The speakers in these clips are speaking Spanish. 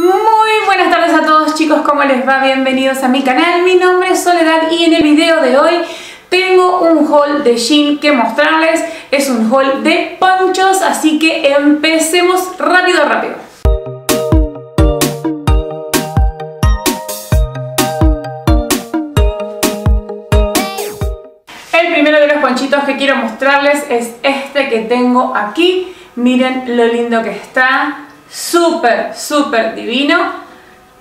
Muy buenas tardes a todos chicos, ¿cómo les va? Bienvenidos a mi canal, mi nombre es Soledad y en el video de hoy tengo un haul de jean que mostrarles, es un haul de ponchos, así que empecemos rápido, rápido. El primero de los ponchitos que quiero mostrarles es este que tengo aquí, miren lo lindo que está, súper, súper divino.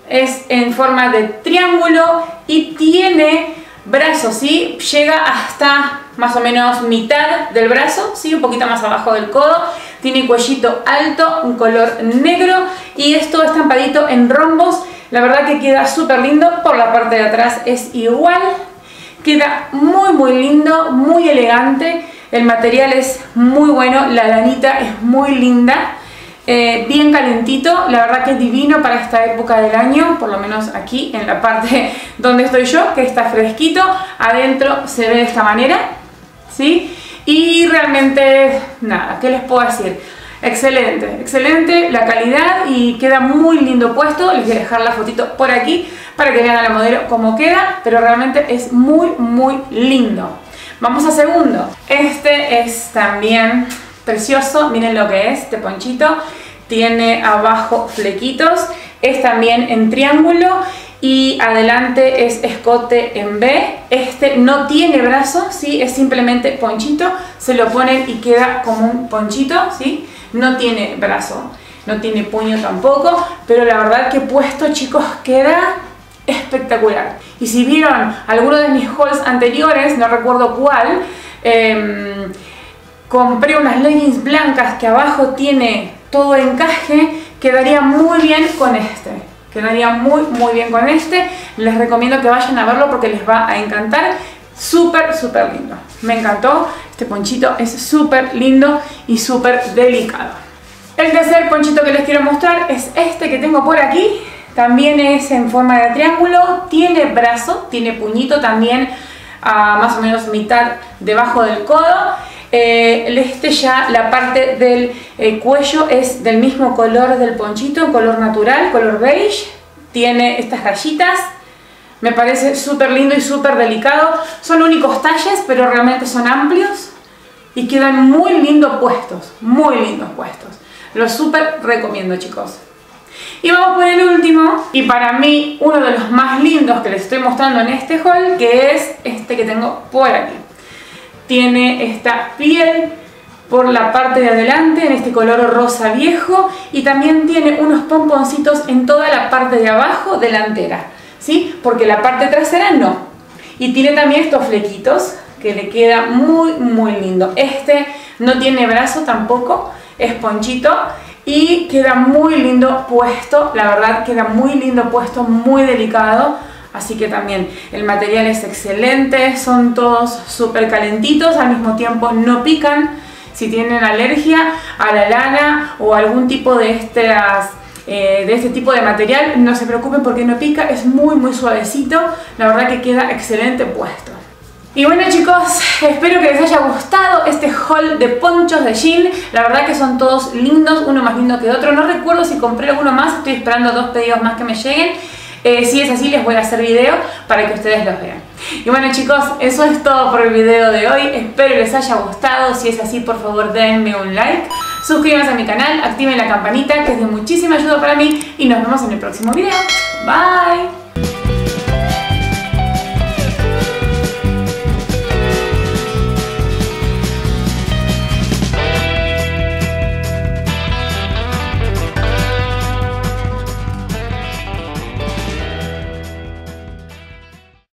Es en forma de triángulo y tiene brazos, ¿sí? Llega hasta más o menos mitad del brazo, ¿sí? Un poquito más abajo del codo. Tiene cuellito alto, un color negro y esto estampadito en rombos. La verdad que queda súper lindo. Por la parte de atrás es igual. Queda muy, muy lindo, muy elegante. El material es muy bueno, la lanita es muy linda. Eh, bien calentito, la verdad que es divino para esta época del año, por lo menos aquí en la parte donde estoy yo, que está fresquito, adentro se ve de esta manera, ¿sí? Y realmente, nada, ¿qué les puedo decir? Excelente, excelente la calidad y queda muy lindo puesto, les voy a dejar la fotito por aquí para que vean a la modelo cómo queda, pero realmente es muy, muy lindo. Vamos a segundo, este es también precioso, miren lo que es este ponchito, tiene abajo flequitos, es también en triángulo y adelante es escote en B, este no tiene brazo, ¿sí? es simplemente ponchito, se lo ponen y queda como un ponchito, ¿sí? no tiene brazo, no tiene puño tampoco, pero la verdad que puesto chicos queda espectacular. Y si vieron alguno de mis hauls anteriores, no recuerdo cuál, eh, compré unas leggings blancas que abajo tiene todo encaje, quedaría muy bien con este. Quedaría muy muy bien con este. Les recomiendo que vayan a verlo porque les va a encantar. Súper, súper lindo. Me encantó. Este ponchito es súper lindo y súper delicado. El tercer ponchito que les quiero mostrar es este que tengo por aquí. También es en forma de triángulo. Tiene brazo, tiene puñito también a más o menos mitad debajo del codo eh, este ya, la parte del eh, cuello es del mismo color del ponchito, color natural, color beige. Tiene estas rayitas. Me parece súper lindo y súper delicado. Son únicos talles, pero realmente son amplios. Y quedan muy lindos puestos, muy lindos puestos. Los súper recomiendo, chicos. Y vamos por el último, y para mí uno de los más lindos que les estoy mostrando en este haul, que es este que tengo por aquí tiene esta piel por la parte de adelante en este color rosa viejo y también tiene unos pomponcitos en toda la parte de abajo delantera, ¿sí? Porque la parte trasera no. Y tiene también estos flequitos que le queda muy muy lindo. Este no tiene brazo tampoco, es ponchito y queda muy lindo puesto, la verdad queda muy lindo puesto, muy delicado Así que también el material es excelente, son todos súper calentitos, al mismo tiempo no pican. Si tienen alergia a la lana o algún tipo de, estas, eh, de este tipo de material, no se preocupen porque no pica, es muy muy suavecito, la verdad que queda excelente puesto. Y bueno chicos, espero que les haya gustado este haul de ponchos de jean. La verdad que son todos lindos, uno más lindo que otro. No recuerdo si compré alguno más, estoy esperando dos pedidos más que me lleguen. Eh, si es así, les voy a hacer video para que ustedes los vean. Y bueno chicos, eso es todo por el video de hoy. Espero les haya gustado. Si es así, por favor denme un like. Suscríbanse a mi canal, activen la campanita que es de muchísima ayuda para mí. Y nos vemos en el próximo video. Bye.